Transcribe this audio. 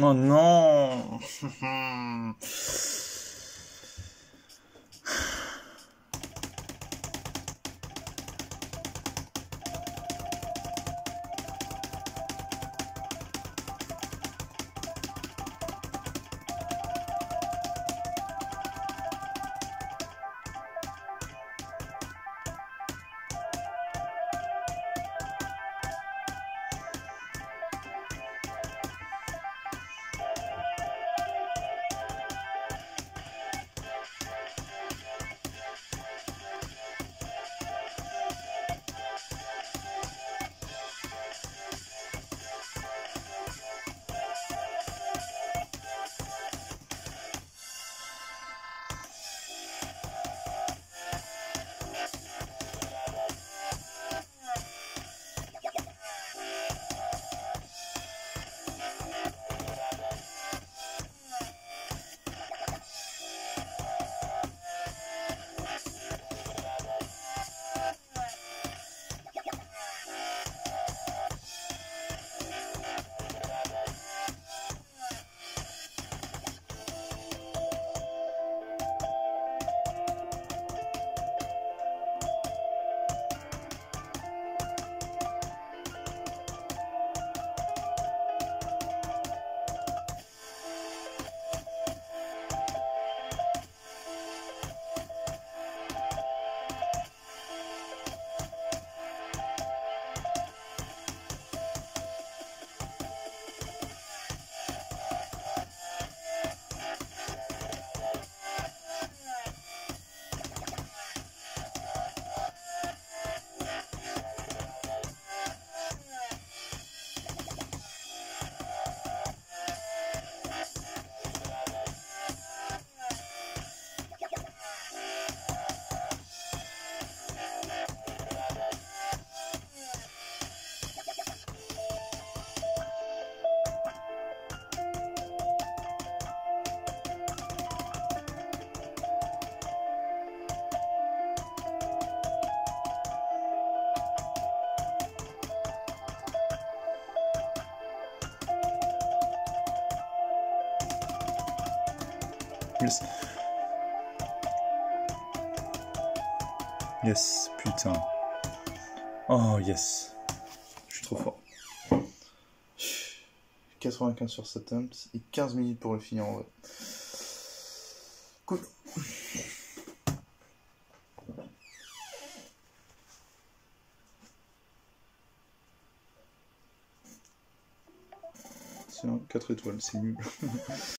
Oh non Yes. Putain. Oh, yes. Je suis trop fort. 95 sur 7 attempts et 15 minutes pour le finir en vrai. Cool. Sinon, 4 étoiles, c'est nul.